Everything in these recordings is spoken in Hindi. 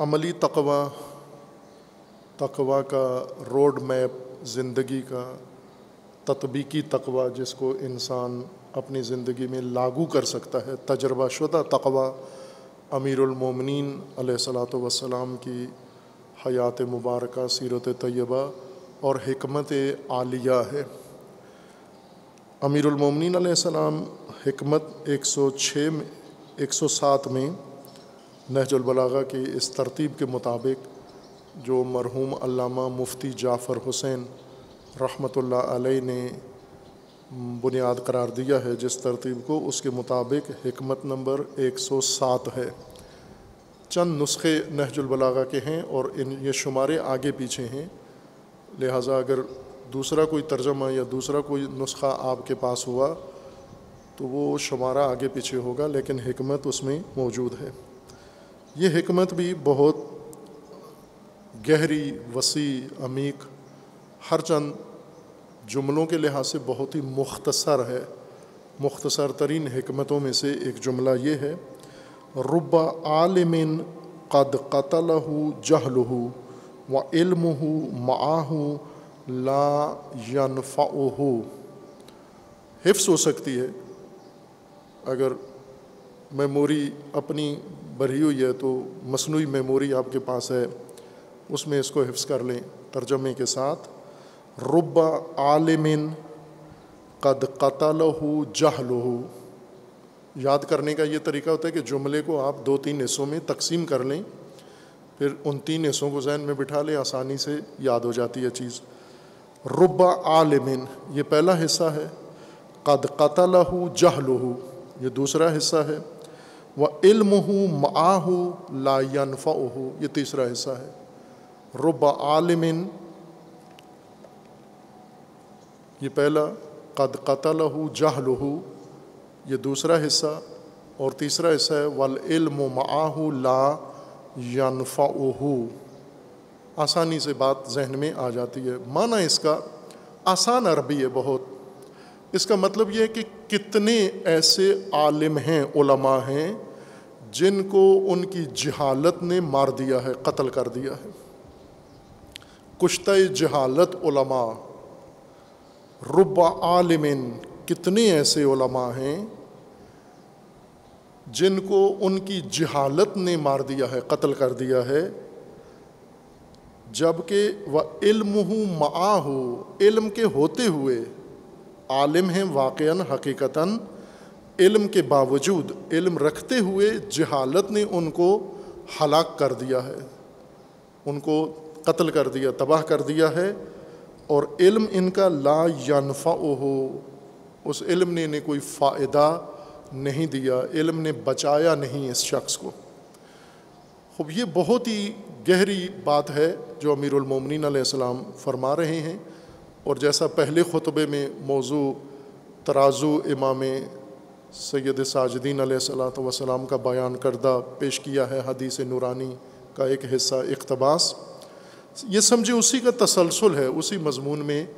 अमली तकवा तकवा का रोड मैप ज़िंदगी का तत्बीकी तकवा जिसको इंसान अपनी ज़िंदगी में लागू कर सकता है तजर्बा शुदा तकवा अमीरमिन वसलाम की हयात मुबारक, सीरत तय्यबा और हमत आलिया है। अमीरमिन सलाम हमत 106 में 107 में नहजुलबलागा की इस तरतीब के मुताबिक जो मरहूम अल्लामा मुफ्ती जाफ़र हुसैन रहमतुल्लाह अलैह ने बुनियाद करार दिया है, जिस तरतीब को उसके मुताबिक हमत नंबर 107 है। चंद नुस्खे नहजुलबलागा के हैं और इन ये शुमारे आगे पीछे हैं। लिहाजा अगर दूसरा कोई तर्जमा या दूसरा कोई नुस्खा आपके पास हुआ तो वो शुमारा आगे पीछे होगा, लेकिन हमत उसमें मौजूद है। ये हमत भी बहुत गहरी, वसी, अमीक हर चंद जुमलों के लिहाज से बहुत ही मुख्तसर है। मुख्तसर तरीन हमतों में से एक जुमला ये है रुबा आलमिन कद कतलहू जहलहू व इल्महू माहू ला यनफ़ाहू हिफ्स हो सकती है, अगर मेमोरी अपनी भरी हुई है तो मसनू मेमोरी आपके पास है, उसमें इसको हिफ्स कर लें तर्जमे के साथ। रुब आलमिन कद कतलहू जहलहू। याद करने का ये तरीका होता है कि जुमले को आप दो तीन हिस्सों में तकसीम कर लें, फिर उन तीन हिस्सों को जहन में बिठा लें, आसानी से याद हो जाती है चीज़। रुब आलमिन, ये पहला हिस्सा है। कद कतलहू जहलहू, ये दूसरा हिस्सा है। व इल्महू माहू लायनफ़ाहू ये तीसरा हिस्सा है। रुब आलमिन, ये पहला, कद कतलहू जहलहू, ये दूसरा हिस्सा, और तीसरा हिस्सा है, वल इल्म माहू ला यनफ़ाहू आसानी से बात जहन में आ जाती है। माना इसका, आसान अरबी है बहुत। इसका मतलब यह है कि कितने ऐसे आलिम हैं, उलमा हैं जिनको उनकी जहालत ने मार दिया है, कत्ल कर दिया है। कुश्त जहालत उलमा रुब आलिमिन कितने ऐसे उलमा हैं जिनको उनकी जहालत ने मार दिया है, कत्ल कर दिया है, जबकि वह इल्म माहू इल्म के होते हुए आलिम हैं वाक़ हकीकता इल्म के बावजूद इल्म रखते हुए जहालत ने उनको हलाक कर दिया है। उनको कत्ल कर दिया, तबाह कर दिया है और इल्म इनका ला यनफ़ा हो उस इल्म ने इन्हें कोई फ़ायदा नहीं दिया, इल्म ने बचाया नहीं इस शख्स को। खूब, ये बहुत ही गहरी बात है जो अमीरमिन सलाम फरमा रहे हैं और जैसा पहले ख़ुतबे में मौजू तराजू इमाम सैद साजदीन वसलाम का बयान करदा पेश किया है हदीस नूरानी का एक हिस्सा इकतबास। ये समझे उसी का तसलसल है, उसी मजमून में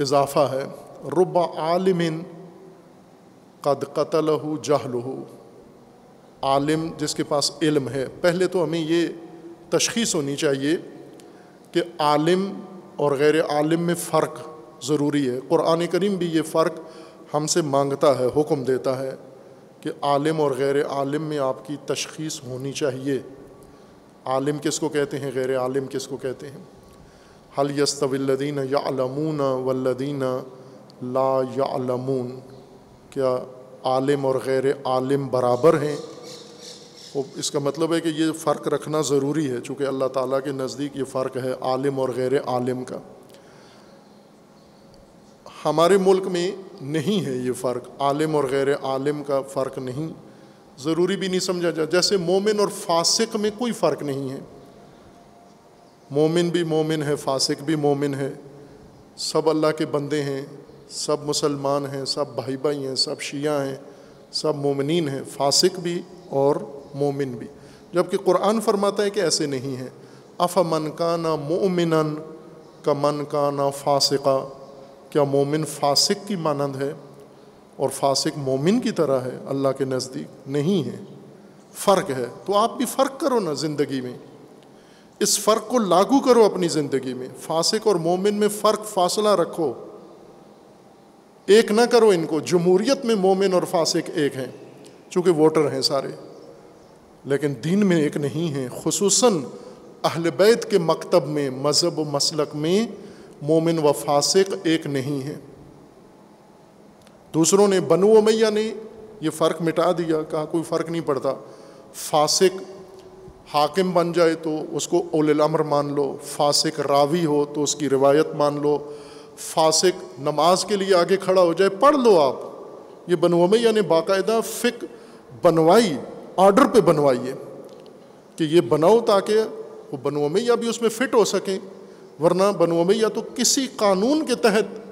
इजाफ़ा है। रुबा आलिमिन कद कतलहू जहलहू। आलिम जिसके पास इल्म है। पहले तो हमें ये तशखीस होनी चाहिए कि आलिम और गैर आलिम में फ़र्क ज़रूरी है। क़ुरान करीम भी ये फ़र्क हमसे माँगता है, हुक्म देता है कि आलिम और गैर आलिम में आपकी तशखीस होनी चाहिए। आलिम किसको कहते हैं, गैर आलिम किसको कहते हैं? हल यस्तविल्लदीन यालमून वल्लदीन ला यालमून क्या आलिम और गैर आलिम बराबर हैं? तो इसका मतलब है कि ये फ़र्क रखना ज़रूरी है, चूँकि अल्लाह ताला के नज़दीक ये फ़र्क है आलिम और गैर आलिम का। हमारे मुल्क में नहीं है ये फ़र्क। आलिम और गैर आलिम का फ़र्क नहीं। ज़रूरी भी नहीं समझा जाए जैसे मोमिन और फासिक में कोई फ़र्क नहीं है। मोमिन भी मोमिन है, फासिक भी मोमिन है। सब अल्लाह के बंदे हैं, सब मुसलमान हैं, सब भाई भाई हैं, सब शिया हैं, सब मोमिन हैं, फासिक भी और मोमिन भी। जबकि कुरान फरमाता है कि ऐसे नहीं है। अफ मन का ना मोमिन का मन का ना फासिका। क्या मोमिन फासिक की मानंद है और फासिक मोमिन की तरह है? अल्लाह के नज़दीक नहीं है। फ़र्क है। तो आप भी फ़र्क करो ना ज़िंदगी में। इस फ़र्क को लागू करो अपनी ज़िंदगी में। फासिक और मोमिन में फ़र्क फासला रखो। एक ना करो इनको। जमहूरियत में मोमिन और फासिक एक हैं, चूँकि वोटर हैं सारे। लेकिन दीन में एक नहीं है। खसूस अहल बैत के मकतब में, मज़हब मसलक में मोमिन व फासिक एक नहीं है। दूसरों ने बनु उमैया ने ये फ़र्क मिटा दिया, कहा कोई फ़र्क नहीं पड़ता। फासिक हाकिम बन जाए तो उसको ओल अमर मान लो, फासिक रावी हो तो उसकी रिवायत मान लो। फासिक नमाज़ के लिए आगे खड़ा हो जाए, पढ़ लो आप। ये बनु उमैया ने बाकायदा फ़िक बनवाई, ऑर्डर पे बनवाइए कि ये बनाओ ताकि वो बनु उमैया भी उसमें फ़िट हो सकें। वरना बनु उमैया तो किसी कानून के तहत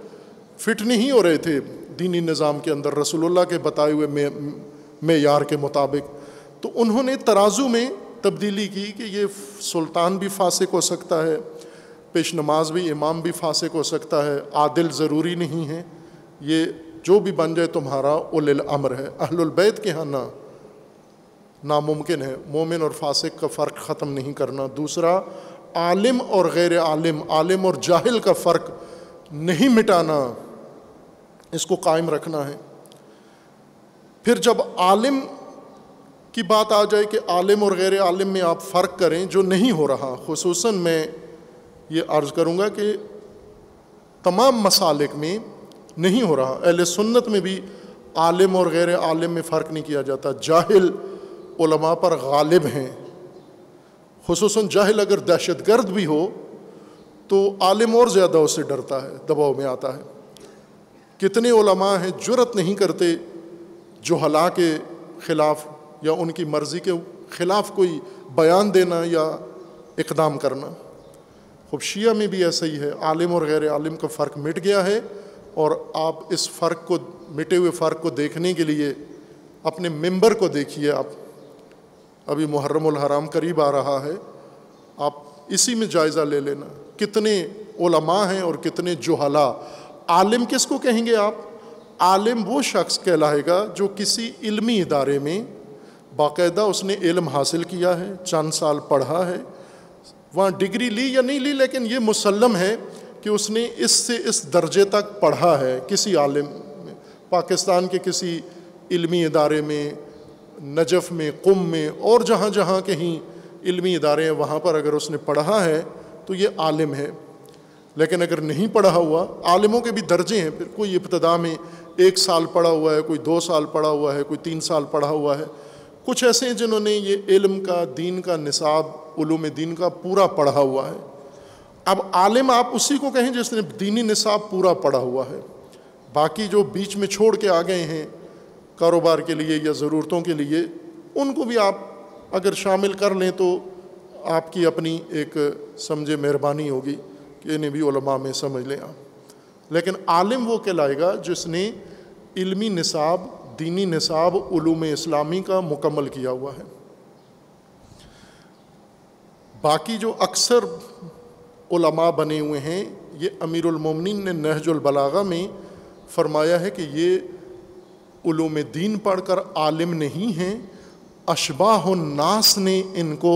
फिट नहीं हो रहे थे दीनी निज़ाम के अंदर रसूलुल्लाह के बताए हुए मेयार के मुताबिक। तो उन्होंने तराजू में तब्दीली की कि ये सुल्तान भी फासिक हो सकता है, पेश नमाज़ भी, इमाम भी फासिक हो सकता है, आदिल ज़रूरी नहीं है। ये जो भी बन जाए तुम्हारा उल अमर है। अहलुलबैत के यहाँ ना, नामुमकिन है। मोमिन और फासिक का फ़र्क ख़त्म नहीं करना। दूसरा आलिम और गैर आलिम आलिम और जाहिल का फ़र्क नहीं मिटाना, इसको कायम रखना है। फिर जब आलिम की बात आ जाए कि आलिम और गैर आलिम में आप फ़र्क करें, जो नहीं हो रहा खसूस मैं ये अर्ज़ करूँगा कि तमाम मसालिक में नहीं हो रहा। अहल सुन्नत में भी आलिम और गैर आलिम में फ़र्क नहीं किया जाता। जाहिल उलमा पर गालिब हैं। खसूस जाहिल अगर दहशत गर्द भी हो तो आलिम और ज़्यादा उससे डरता है, दबाव में आता है। कितने उलमा हैं, जुरत नहीं करते जो हला के ख़िलाफ़ या उनकी मर्ज़ी के ख़िलाफ़ कोई बयान देना या इकदाम करना। खूब शिया में भी ऐसा ही है, आलिम और गैर आलिम का फ़र्क मिट गया है और आप इस फ़र्क को, मिटे हुए फ़र्क को देखने के लिए अपने मेंबर को देखिए आप। अभी मुहर्रम हराम करीब आ रहा है। आप इसी में जायज़ा ले लेना। कितने ओलमा हैं और कितने जुहला। आलिम किसको कहेंगे आप? आलिम वो शख्स कहलाएगा जो किसी इल्मी इदारे में बाकायदा उसने इल्म हासिल किया है, चंद साल पढ़ा है। वहाँ डिग्री ली या नहीं ली, लेकिन ये मुसलम है कि उसने इससे इस दर्जे तक पढ़ा है किसी आलिम में। पाकिस्तान के किसी इल्मी इदारे में नजफ़ में, कुम में और जहाँ जहाँ कहीं इल्मी इदारे हैं, वहाँ पर अगर उसने पढ़ा है तो ये आलिम है। लेकिन अगर नहीं पढ़ा हुआ, आलिमों के भी दर्जे हैं। फिर कोई इब्तदा में एक साल पढ़ा हुआ है, कोई दो साल पढ़ा हुआ है, कोई तीन साल पढ़ा हुआ है। कुछ ऐसे हैं जिन्होंने ये इल्म का, दीन का निसाब, उलूम दीन का पूरा पढ़ा हुआ है। अब आलिम आप उसी को कहें जिसने दीनी निसाब पूरा पढ़ा हुआ है। बाकी जो बीच में छोड़ के आ गए हैं कारोबार के लिए या ज़रूरतों के लिए, उनको भी आप अगर शामिल कर लें तो आपकी अपनी एक समझे मेहरबानी होगी कि इन्हें भी उलमा में समझ लें आप। लेकिन आलिम वो कहलाएगा जिसने इल्मी निसाब, दीनी निसाब, उलूम इस्लामी का मुकम्मल किया हुआ है। बाकी जो अक्सर उलमा बने हुए हैं, ये अमीरमिन ने नहजुलबलागा में फरमाया है कि ये उलूम दीन पढ़कर आलिम नहीं हैं अशबाह नास ने इनको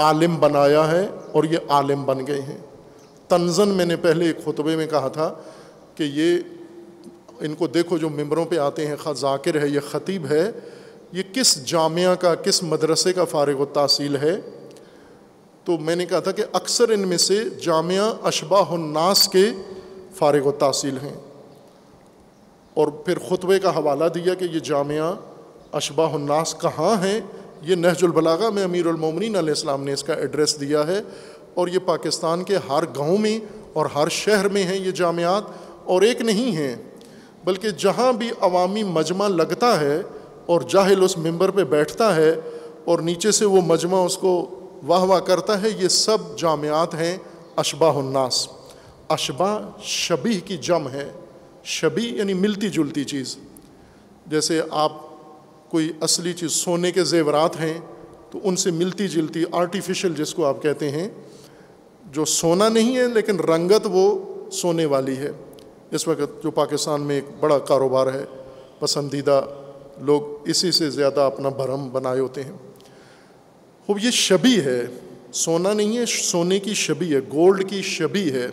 आलिम बनाया है और ये आलिम बन गए हैं। तंजन मैंने पहले एक खुतबे में कहा था कि ये इनको देखो जो मेम्बरों पे आते हैं जाकिर है, ये ख़तीब है, ये किस जामिया का, किस मदरसे का फ़ारग तहसील है? तो मैंने कहा था कि अक्सर इनमें से जामिया अशबाहनास के फ़ारग तहसील हैं। और फिर खुतबे का हवाला दिया कि ये जामिया अशबाहनास कहाँ हैं? ये नहजुलबलागा में अमीरमिन इस्लाम ने इसका एड्रेस दिया है। और ये पाकिस्तान के हर गाँव में और हर शहर में हैं ये जामियात। और एक नहीं हैं, बल्कि जहाँ भी अवामी मजमा लगता है और जाहिल उस मेंबर पे बैठता है और नीचे से वो मजमा उसको वाह वाह करता है, ये सब जामियात हैं अशबाहनास अशबा शबी की जम है। शबी यानी मिलती जुलती चीज़। जैसे आप कोई असली चीज़, सोने के जेवरात हैं तो उनसे मिलती जुलती आर्टिफिशियल जिसको आप कहते हैं, जो सोना नहीं है, लेकिन रंगत वो सोने वाली है। इस वक्त जो पाकिस्तान में एक बड़ा कारोबार है, पसंदीदा लोग इसी से ज़्यादा अपना भरम बनाए होते हैं। खूब ये शबी है, सोना नहीं है, सोने की शबी है गोल्ड की शबी है।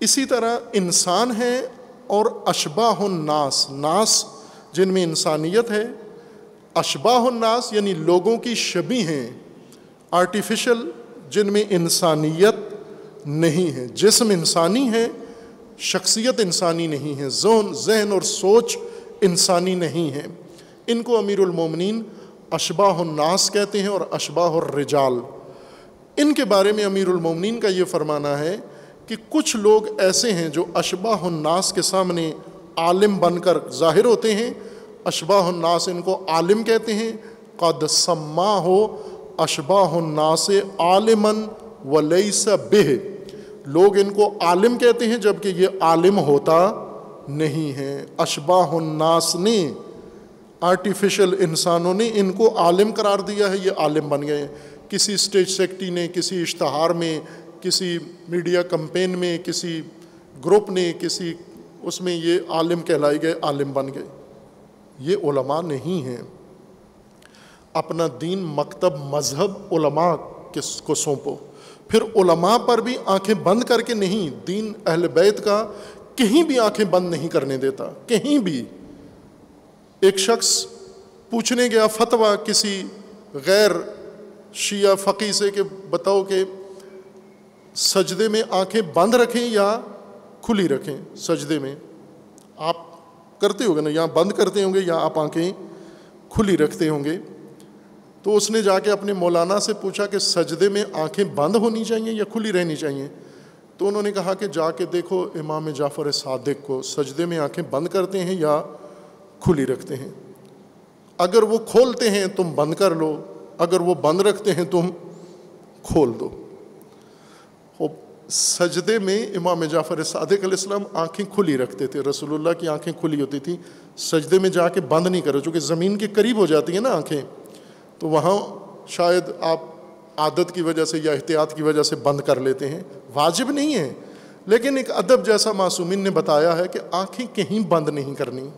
इसी तरह इंसान है और अशबाह नास। नास जिनमें इंसानियत है। अशबाह नास यानी लोगों की शबी हैं। आर्टिफिशियल, जिनमें इंसानियत नहीं है। जिसम इंसानी है, शख्सियत इंसानी नहीं है। जोन, जहन और सोच इंसानी नहीं है। इनको अमीरमिन अशबाह नास कहते हैं और अशबाह रिजाल। इनके बारे में अमीरमिन का ये फरमाना है कि कुछ लोग ऐसे हैं जो अशबाह नास के सामने आलिम बनकर ज़ाहिर होते हैं। अशबाह नास इनको आलिम कहते हैं। कद सम्मा हो अशबाह नास आलिमन वलईस बेह। लोग इनको आलिम कहते हैं, जबकि ये आलिम होता नहीं है। अशबाह नास ने आर्टिफिशियल इंसानों ने इनको आलिम करार दिया है। ये आलिम बन गए किसी स्टेज सेक्टी ने, किसी इश्तहार में किसी मीडिया कंपेन में, किसी ग्रुप ने, किसी उसमें ये आलिम कहलाए गए, आलिम बन गए। ये उलमा नहीं हैं। अपना दीन, मकतब, मज़हब उलमा किस, को सौंपो। फिर उलमा पर भी आँखें बंद करके नहीं, दीन अहल बैत का कहीं भी आँखें बंद नहीं करने देता। कहीं भी। एक शख्स पूछने गया फतवा किसी गैर शिया फ़की से कि बताओ कि सजदे में आँखें बंद रखें या खुली रखें? सजदे में। आप करते होंगे ना, या बंद करते होंगे, या आप आँखें खुली रखते होंगे। तो उसने जाके अपने मौलाना से पूछा कि सजदे में आँखें बंद होनी चाहिए या खुली रहनी चाहिए? तो उन्होंने कहा कि जाके देखो, इमाम जाफ़र सादिक को सजदे में आँखें बंद करते हैं या खुली रखते हैं। अगर वो खोलते हैं, तुम बंद कर लो। अगर वो बंद रखते हैं, तुम खोल दो। सजदे में इमाम जाफ़र सदक आँखें खुली रखते थे, रसूलुल्लाह की आँखें खुली होती थी, सजदे में जाके बंद नहीं करो चूँकि ज़मीन के करीब हो जाती है ना आँखें तो वहाँ शायद आप आदत की वजह से या एहतियात की वजह से बंद कर लेते हैं, वाजिब नहीं है। लेकिन एक अदब जैसा मासूमिन ने बताया है कि आँखें कहीं बंद नहीं करनी,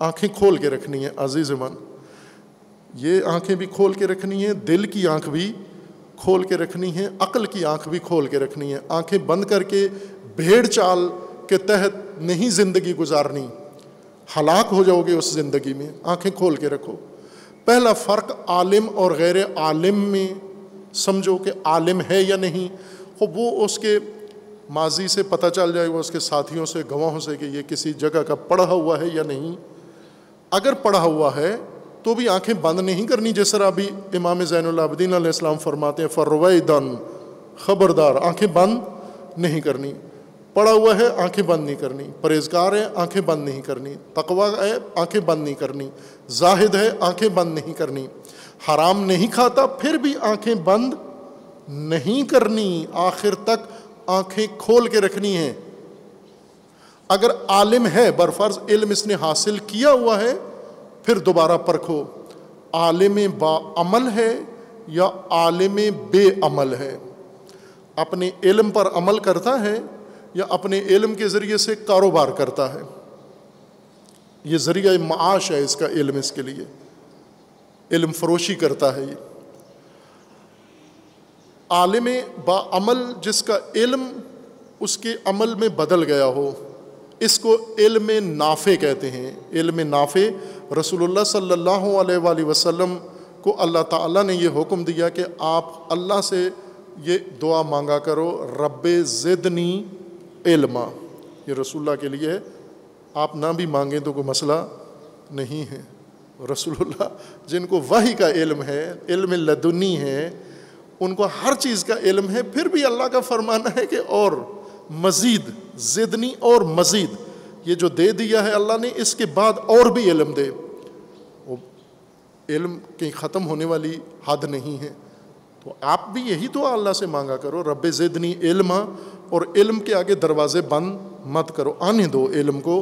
आँखें खोल के रखनी है, अज़ीज़ मन ये आँखें भी खोल के रखनी है, दिल की आँख भी खोल के रखनी है, अकल की आँख भी खोल के रखनी है। आँखें बंद करके भेड़ चाल के तहत नहीं ज़िंदगी गुजारनी, हलाक हो जाओगे उस ज़िंदगी में। आँखें खोल के रखो। पहला फ़र्क आलिम और गैर आलिम में समझो कि आलिम है या नहीं। हो वो उसके माजी से पता चल जाएगा उसके साथियों से, गवाहों से कि ये किसी जगह का पढ़ा हुआ है या नहीं। अगर पढ़ा हुआ है तो भी आँखें बंद नहीं करनी, जिस तरह अभी इमाम जैनदीन फरमाते हैं, फ़रवैदन, ख़बरदार, आँखें बंद नहीं करनी। पड़ा हुआ है, आँखें बंद नहीं करनी। परहेजगार है, आँखें बंद नहीं करनी। तकवा है, आँखें बंद नहीं करनी। जाहिद है, आँखें बंद नहीं करनी। हराम नहीं खाता, फिर भी आँखें बंद नहीं करनी। आखिर तक आँखें खोल के रखनी है। अगर आलिम है, बरफर्ज इल्म इसने हासिल किया हुआ है फिर दोबारा परखो, आलिम बामल है या आलिम बेअमल है? अपने इल्म पर अमल करता है या अपने इल्म के ज़रिए से कारोबार करता है? ये ज़रिया माश है इसका इल्म इसके लिए। इल्म फरोशी करता है ये। आलिम बामल जिसका इल्म उसके अमल में बदल गया हो इसको इल्म नाफ़े कहते हैं। इल्म नाफ़े रसूलुल्लाह सल्लल्लाहु अलैहि वसल्लम को अल्लाह ताला ने ये हुक्म दिया कि आप अल्लाह से ये दुआ मांगा करो रब ज़िदनी इल्मा। ये रसूलुल्लाह के लिए है। आप ना भी मांगें तो कोई मसला नहीं है। रसूलुल्लाह जिनको वही का इल्म है, इल्म लदुनी है, उनको हर चीज़ का इल्म है, फिर भी अल्लाह का फरमाना है कि और मज़ीद, ज़िदनी और मज़ीद। ये जो दे दिया है अल्लाह ने, इसके बाद और भी इल्म दे। वो इल्म कहीं ख़त्म होने वाली हद नहीं है। तो आप भी यही तो अल्लाह से मांगा करो रब ज़िदनी इल्म, और इल्म के आगे दरवाज़े बंद मत करो। आने दो इल्म को,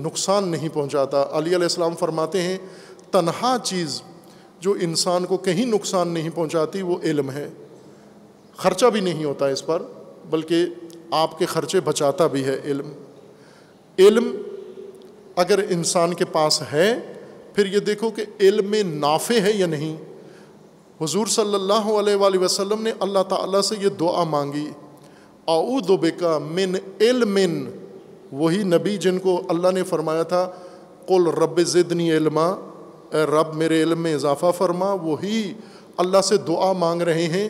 नुकसान नहीं पहुंचाता। अली अलैहिस्सलाम फरमाते हैं, तनहा चीज़ जो इंसान को कहीं नुकसान नहीं पहुंचाती, वो इल्म है। ख़र्चा भी नहीं होता इस पर, बल्कि आपके ख़र्चे बचाता भी है इल्म। इल्म अगर इंसान के पास है, फिर ये देखो कि इल्म में नाफे है या नहीं। हुजूर सल्लल्लाहु अलैहि वसल्लम ने अल्लाह ताला से ये दुआ मांगी, आऊद बेका मिन इल्मिन। वही नबी जिनको अल्लाह ने फरमाया था, कुल रब ज़िदनी इल्मा। रब, मेरे इल्म में इजाफ़ा फरमा। वही अल्लाह से दुआ मांग रहे हैं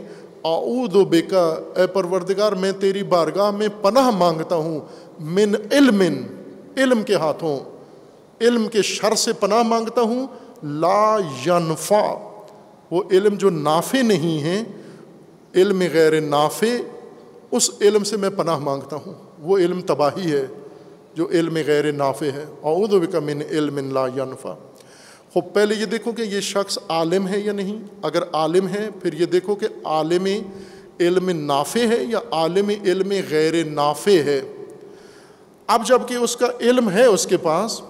आऊद बेका ए परवरदिगार, मैं तेरी बारगाह में पनाह माँगता हूँ। मिन इल्मिन, इल्म के हाथों, इल्म के शर से पनाह माँगता हूँ। ला यनफा, वो इल्म जो नाफे नहीं है, इल्म गैर नाफे, उस इल्म से मैं पनाह माँगता हूँ। वो इल्म तबाही है, जो इल्म गैर नाफे है। अऊद बिका मिन इल्म ला यनफा। खूब पहले ये देखो कि ये शख्स आलिम है या नहीं? अगर आलिम है, फिर ये देखो कि आलिम इल्म नाफे है या आलिम इल्म गैर नाफे है? अब जबकि उसका इल्म है उसके पास,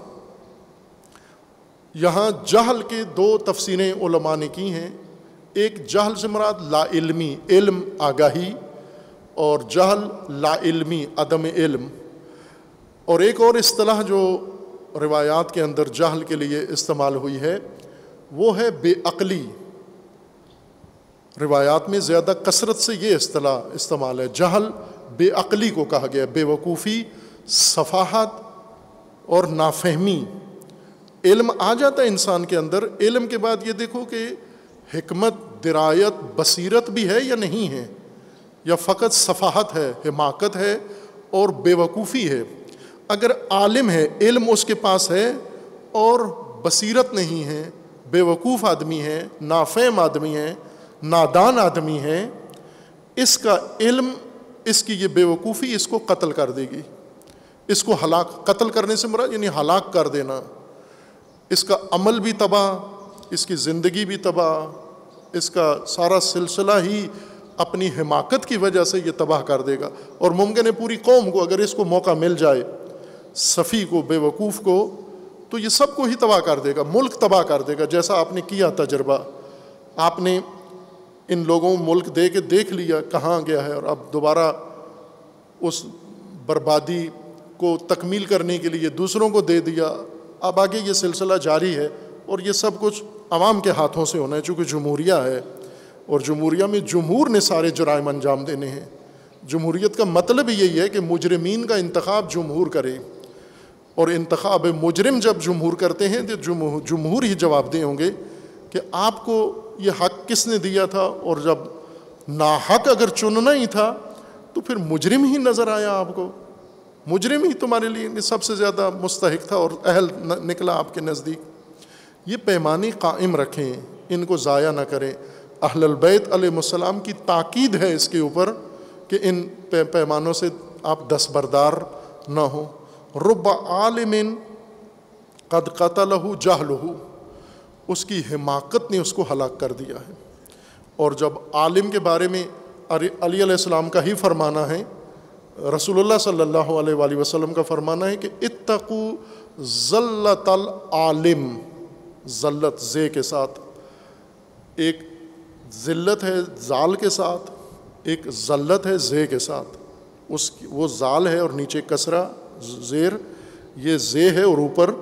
यहाँ जहल के दो तफसीरें उलमा ने की हैं। एक, जहल से मुराद ला इल्मी इल्म आगाही, और जहल ला इल्मी अदम इल्म। और एक और असलाह जो रिवायात के अंदर जहल के लिए इस्तेमाल हुई है, वो है बेअली रिवायात में ज़्यादा कसरत से ये असलाह इस्तेमाल है। जहल बेअली को कहा गया, बेवकूफ़ी, सफ़ाहत और नाफहमी। इल्म आ जाता है इंसान के अंदर। इल्म के बाद ये देखो कि हमत दरायत, बसीरत भी है या नहीं है? या फ़कत सफ़ाहत है, हिमाकत है और बेवकूफ़ी है? अगर आलिम है, इल्म उसके पास है और बसीरत नहीं है, बेवकूफ़ आदमी है, नाफेम आदमी है, नादान आदमी है, इसका इल्म, इसकी ये बेवकूफ़ी इसको कत्ल कर देगी। इसको हलाक, कत्ल करने से मुराद, यानी हलाक कर देना। इसका अमल भी तबाह, इसकी ज़िंदगी भी तबाह, इसका सारा सिलसिला ही अपनी हिमाकत की वजह से ये तबाह कर देगा। और मुमकिन है पूरी कौम को अगर इसको मौका मिल जाए सफ़ी को, बेवकूफ़ को तो ये सबको ही तबाह कर देगा, मुल्क तबाह कर देगा, जैसा आपने किया तजर्बा। आपने इन लोगों मुल्क दे के देख लिया, कहाँ गया है, और अब दोबारा उस बर्बादी को तकमील करने के लिए दूसरों को दे दिया। अब आगे ये सिलसिला जारी है, और ये सब कुछ आवाम के हाथों से होना है, चूँकि जमहूरिया है, और जमहूरिया में जमहूर ने सारे जराइम अंजाम देने हैं। जमहूरीत का मतलब यही है कि मुजरमीन का इंतखब जमहूर करे। और इंतखब मुजरम जब जमहूर करते हैं तो जमहूर ही जवाबदेह होंगे कि आपको ये हक किसने दिया था? और जब नाहक अगर चुनना ही था तो फिर मुजरिम ही नज़र आया आपको। मुजरिम ही तुम्हारे लिए सबसे ज़्यादा मुस्तक था और अहल निकला आपके नज़दीक। ये पैमाने कायम रखें, इनको ज़ाया ना करें। अहलबैत अलैहिस्सलाम की ताकीद है इसके ऊपर कि इन पैमानों से आप दसबरदार ना हो। रुब आलमिन कद कतलहू जाहलहू। उसकी हिमाकत ने उसको हलाक कर दिया है। और जब आलिम के बारे में अली अलैहिस्सलाम का ही फरमाना है, रसूलुल्लाह सल्लल्लाहु अलैहि वसल्लम का फरमाना है कि इत्तकू ज़ल्लतल आलिम, ज़ल्लत जे के साथ। एक ज़िल्लत है ज़ाल के साथ, एक ज़ल्लत है जे के साथ। उस वो ज़ाल है और नीचे कसरा ज़ेर, ये जे है और ऊपर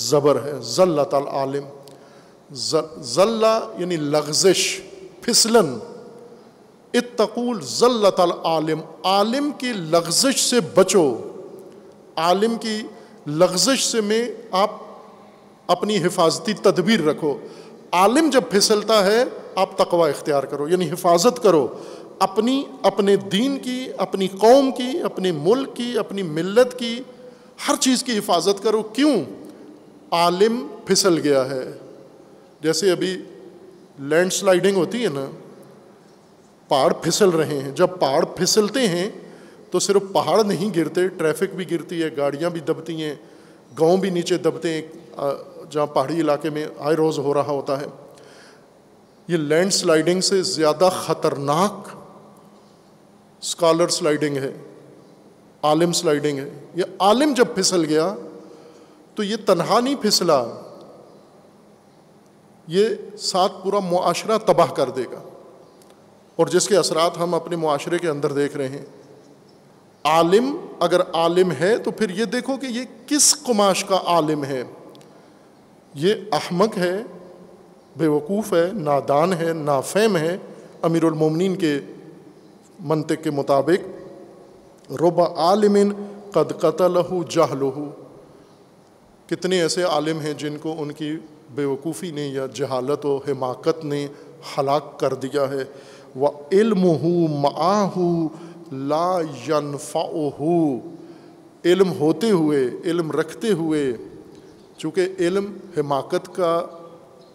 ज़बर है ज़ल्लतल आलिम। ज़ल्ला यानी लग्जिश, फिसलन। इतकूल ज़ल्लतल आलिम आलिम की लग्जिश से बचो। आलिम की लग्जिश से में आप अपनी हिफाजती तदबीर रखो। आलिम जब फिसलता है, आप तकवा इख्तियार करो, यानी हिफाजत करो। अपनी, अपने दीन की, अपनी कौम की, अपने मुल्क की, अपनी मिल्लत की, हर चीज़ की हिफाजत करो। क्यों? आलिम फिसल गया है। जैसे अभी लैंडस्लाइडिंग होती है ना, पहाड़ फिसल रहे हैं। जब पहाड़ फिसलते हैं तो सिर्फ़ पहाड़ नहीं गिरते, ट्रैफ़िक भी गिरती है, गाड़ियाँ भी दबती हैं, गाँव भी नीचे दबते हैं जहाँ पहाड़ी इलाके में आए रोज़ हो रहा होता है। ये लैंड स्लाइडिंग से ज़्यादा ख़तरनाक स्कॉलर स्लाइडिंग है, आलिम स्लाइडिंग है। ये आलिम जब फिसल गया तो ये तनहा नहीं फिसला, ये साथ पूरा मुआशरा तबाह कर देगा। और जिसके असरात हम अपने मुआशरे के अंदर देख रहे हैं, आलिम अगर आलिम है तो फिर ये देखो कि ये किस कुमाश का आलिम है। ये अहमक है, बेवकूफ़ है, नादान है, नाफेम है अमीरमिन के मंतिक के मुताबिक, रुब आलिमिन कद कतलहू जाहलहू। कितने ऐसे आलिम हैं जिनको उनकी बेवकूफ़ी ने या जहालत व हिमाकत ने हलाक कर दिया है। व इल्म माहू ला यनफ़ाहू इल्म होते हुए, इल्म रखते हुए, चूँकि इल्म हिमाकत का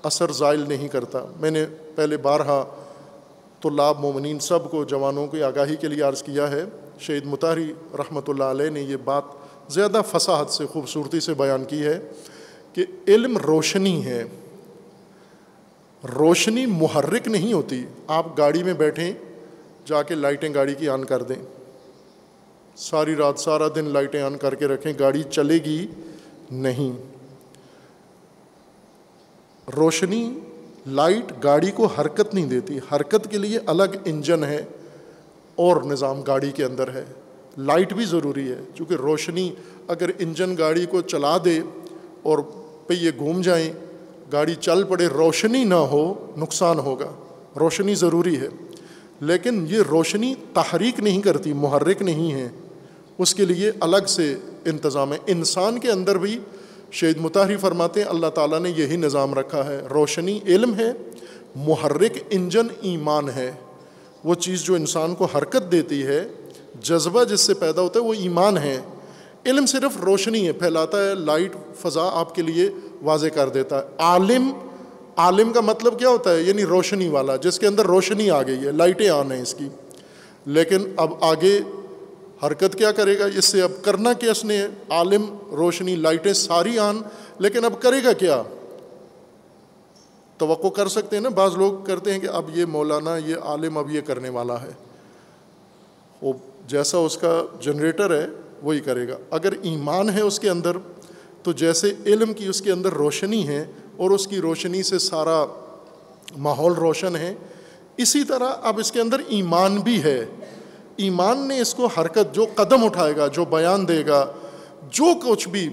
असर ज़ायल नहीं करता। मैंने पहले बारहा तो लाभ मोमिन सबको जवानों की आगाही के लिए अर्ज़ किया है। शहीद मुतारी रहमत ने ये बात ज़्यादा फसाहत से, खूबसूरती से बयान की है कि इल्म रोशनी है। रोशनी मुहर्रिक नहीं होती। आप गाड़ी में बैठें, जाके लाइटें गाड़ी की ऑन कर दें। सारी रात, सारा दिन लाइटें ऑन करके रखें, गाड़ी चलेगी नहीं। रोशनी लाइट गाड़ी को हरकत नहीं देती। हरकत के लिए अलग इंजन है और निज़ाम गाड़ी के अंदर है। लाइट भी ज़रूरी है, क्योंकि रोशनी अगर इंजन गाड़ी को चला दे और पहिए घूम जाएँ, गाड़ी चल पड़े, रोशनी ना हो, नुकसान होगा। रोशनी ज़रूरी है। लेकिन ये रोशनी तहरीक नहीं करती, मुहर्रिक नहीं है। उसके लिए अलग से इंतज़ाम है। इंसान के अंदर भी शहीद मुताहरी फरमाते हैं, अल्लाह ताला ने यही निज़ाम रखा है। रोशनी इल्म है, मुहर्रिक इंजन ईमान है। वो चीज़ जो इंसान को हरकत देती है, जज्बा जिससे पैदा होता है, वो ईमान है। इल्म सिर्फ़ रोशनी है, फैलाता है, लाइट, फ़ज़ा आपके लिए वाज कर देता है। आलिम आलिम का मतलब क्या होता है? यानी रोशनी वाला, जिसके अंदर रोशनी आ गई है, लाइटें आन हैं इसकी। लेकिन अब आगे हरकत क्या करेगा? इससे अब करना क्या इसने? आलिम, रोशनी, लाइटें सारी आन, लेकिन अब करेगा क्या? तो कर सकते हैं ना? बाज़ लोग करते हैं कि अब ये मौलाना, ये आलिम अब ये करने वाला है। वो जैसा उसका जनरेटर है, वही करेगा। अगर ईमान है उसके अंदर तो जैसे इल्म की उसके अंदर रोशनी है, और उसकी रोशनी से सारा माहौल रोशन है, इसी तरह अब इसके अंदर ईमान भी है। ईमान ने इसको हरकत, जो कदम उठाएगा, जो बयान देगा, जो कुछ भी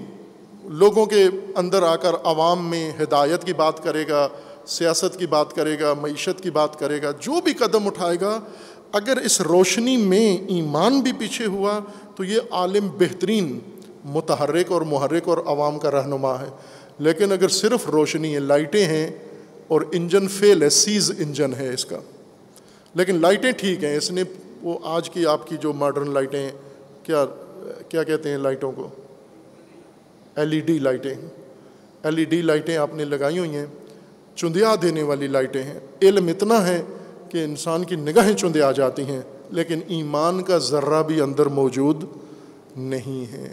लोगों के अंदर आकर आवाम में हिदायत की बात करेगा, सियासत की बात करेगा, मीशत की बात करेगा, जो भी कदम उठाएगा, अगर इस रोशनी में ईमान भी पीछे हुआ तो ये आलिम बेहतरीन मतहरक और महरक और आवाम का रहनुमा है। लेकिन अगर सिर्फ़ रोशनी है, लाइटें हैं और इंजन फेल है, सीज इंजन है इसका। लेकिन लाइटें ठीक हैं, इसने वो आज की आपकी जो मॉडर्न लाइटें क्या क्या कहते हैं लाइटों को? एलईडी लाइटें एलईडी लाइटें आपने लगाई हुई हैं। चुंदिया देने वाली लाइटें हैं। इल्म इतना है कि इंसान की निगाहें चुंदिया जाती हैं, लेकिन ईमान का ज़र्रा भी अंदर मौजूद नहीं है।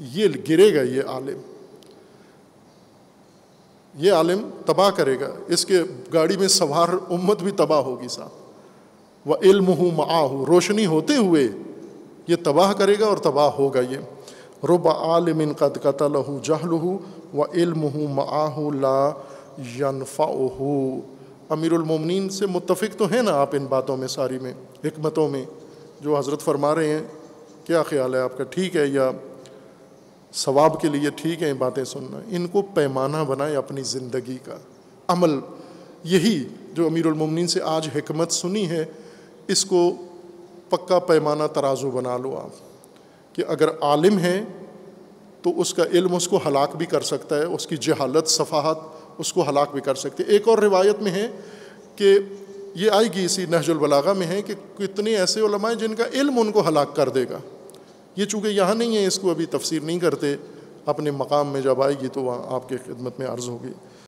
ये गिरेगा ये आलिम। ये आलिम तबाह करेगा। इसके गाड़ी में सवार उम्मत भी तबाह होगी साहब। व इल्म माहू, रोशनी होते हुए ये तबाह करेगा और तबाह होगा ये। रुब आलिमिन कद कतलहू जहलहू व इल्म माहू ला यनफ़ाहू अमीरमिन से मुतफ़ तो हैं ना आप इन बातों में, सारी में हमतों में, जो हज़रत फरमा रहे हैं। क्या ख्याल है आपका, ठीक है या सवाब के लिए ठीक है बातें सुनना? इनको पैमाना बनाए अपनी ज़िंदगी का। अमल, यही जो अमीरमिन से आज हमत सुनी है इसको पक्का पैमाना तराजू बना लो आप, कि अगर आलिम है तो उसका इल्म उसको हलाक भी कर सकता है, उसकी जहालत, सफ़ाहत उसको हलाक भी कर सकते एक और रिवायत में है कि ये आएगी इसी नहजुलबलागा में है कि कितने ऐसे उलमाए जिनका इल्म उनको हलाक कर देगा। ये चूँकि यहाँ नहीं है, इसको अभी तफसीर नहीं करते, अपने मकाम में जब आएगी तो वहाँ आपके खिदमत में अर्ज़ होगी।